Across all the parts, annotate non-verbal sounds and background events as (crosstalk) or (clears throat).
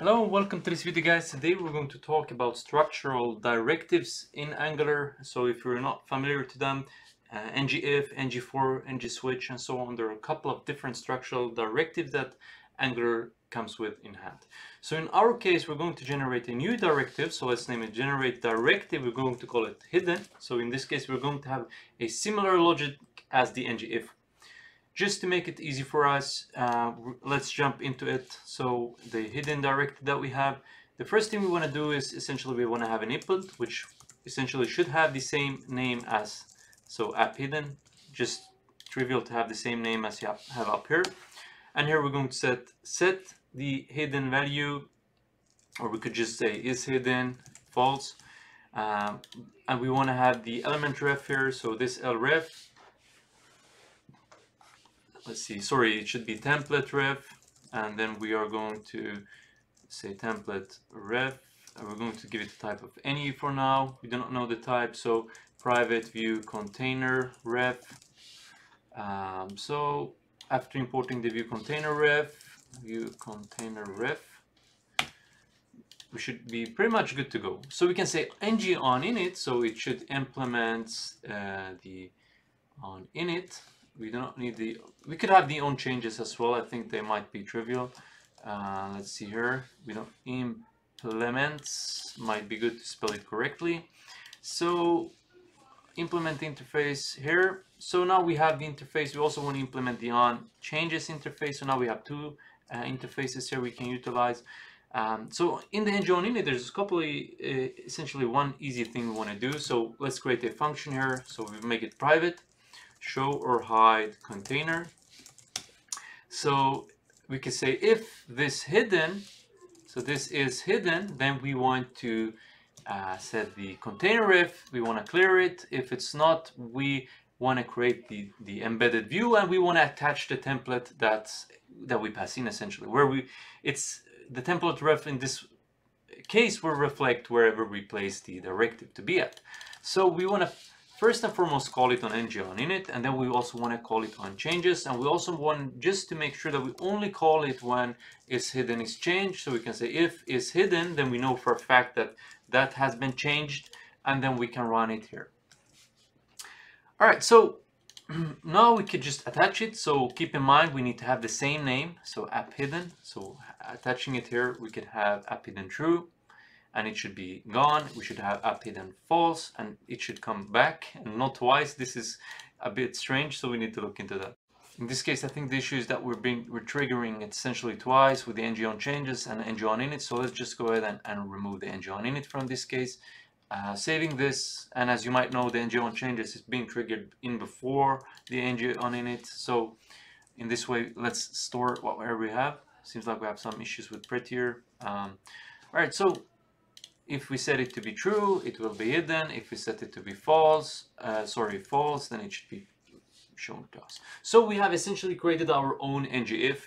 Hello and welcome to this video guys. Today we're going to talk about structural directives in Angular. So if you're not familiar to them, uh, ngIf, ngFor, ngSwitch and so on, there are a couple of different structural directives that Angular comes with in hand. So in our case, we're going to generate a new directive. So let's name it generate directive. We're going to call it hidden. So in this case, we're going to have a similar logic as the ngIf just to make it easy for us, uh, let's jump into it. So the hidden directive that we have, the first thing we want to do is essentially we want to have an input, which essentially should have the same name as, so app hidden, just trivial to have the same name as you have up here. And here we're going to set, set the hidden value, or we could just say is hidden, false. Um, and we want to have the element ref here, so this lref let's see, sorry, it should be template ref, and then we are going to say template ref, and we're going to give it the type of any for now. We do not know the type, so private view container ref. Um, so after importing the view container ref, view container ref, we should be pretty much good to go. So we can say ng on init, so it should implement uh, the on init we do not need the we could have the on changes as well. I think they might be trivial. Uh, let's see here. We don't implements might be good to spell it correctly. So implement interface here. So now we have the interface. We also want to implement the on changes interface. So now we have two uh, interfaces here we can utilize. Um, so in the ng on init there's a couple of, uh, essentially one easy thing we want to do. So let's create a function here. So we make it private show or hide container. So we can say if this hidden, so this is hidden, then we want to uh, set the container if we want to clear it. If it's not, we want to create the, the embedded view and we want to attach the template that's, that we pass in essentially, where we, it's the template ref in this case will reflect wherever we place the directive to be at. So we want to first and foremost call it on ng on init and then we also want to call it on changes and we also want just to make sure that we only call it when is hidden is changed so we can say if is hidden then we know for a fact that that has been changed and then we can run it here. All right so (clears throat) now we could just attach it so keep in mind we need to have the same name so app hidden so attaching it here we could have app hidden true and it should be gone. We should have app hidden false and it should come back and not twice. This is a bit strange, so we need to look into that. In this case, I think the issue is that we're being we're triggering it essentially twice with the ng on changes and ng on init. So let's just go ahead and, and remove the ng on init from this case. Uh, saving this, and as you might know, the ng on changes is being triggered in before the ng on init. So in this way, let's store whatever we have. Seems like we have some issues with prettier. Um, all right, so if we set it to be true, it will be hidden. If we set it to be false, uh, sorry, false, then it should be shown to us. So we have essentially created our own ngIf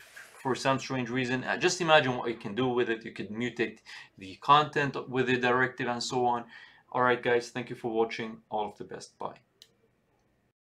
for some strange reason. Uh, just imagine what you can do with it. You could mutate the content with the directive and so on. All right, guys, thank you for watching. All of the best. Bye.